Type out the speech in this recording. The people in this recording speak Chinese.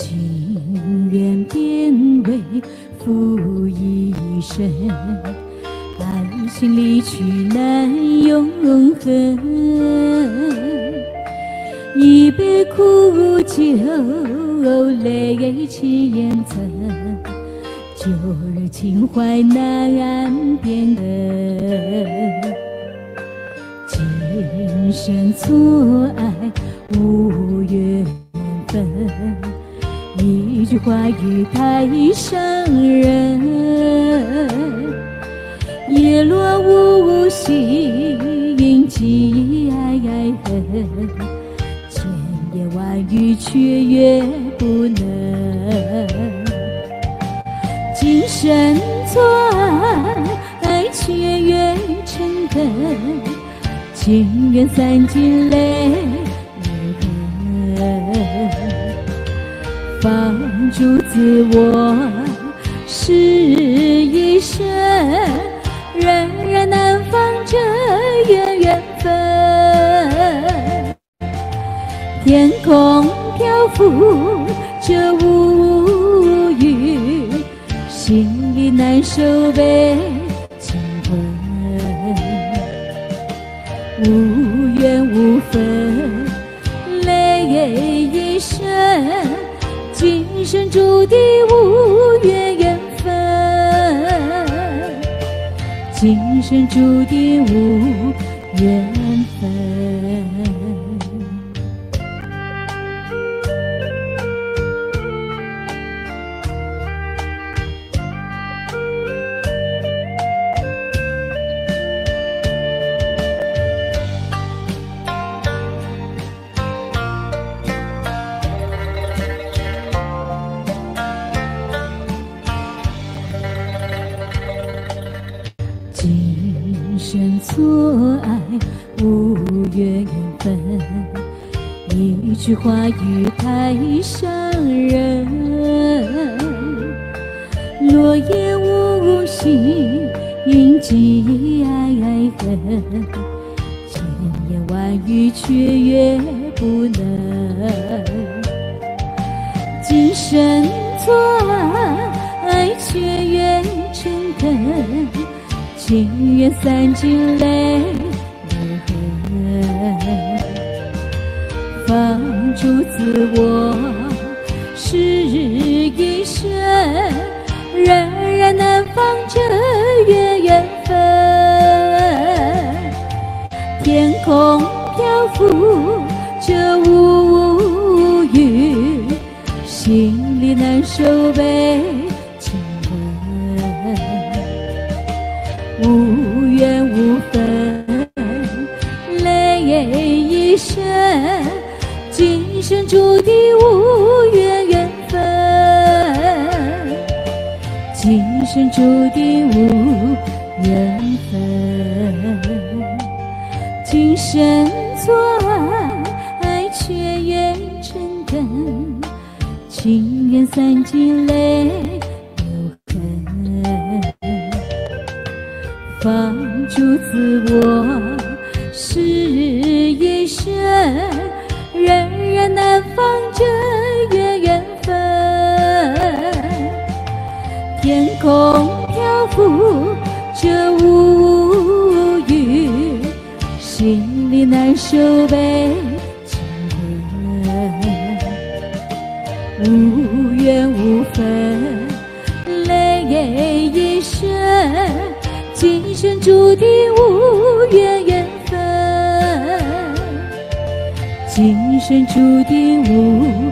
情愿变味，付一生。爱情离去难永恒，一杯苦酒，泪千层。旧日情怀难辨，得今生错爱无缘分。一句话语太伤人。叶落无心，寄爱爱恨。千言万语却越不能，今生错爱却愿成根，情缘散尽泪放逐自我是一生，人人难放这缘缘分。天空漂浮着乌云，心里难受悲今生注定无缘缘分，今生注定无缘分。生错爱无缘分，一句话语太伤人。落叶无心，印记爱恨，千言万语却越不能。今生错爱却愿成根。情缘散尽泪痕，放逐自我是一生，人人难放这缘缘分。天空漂浮着乌云，心里难受悲。泪一生，今生注定无缘缘分，今生注定无缘分，今生错爱却愿成根，情缘散尽泪。放逐自我是一生，人人难放这缘缘分。天空漂浮着乌云，心里难受悲情，无缘无分，泪一生。今生注定无生注定无。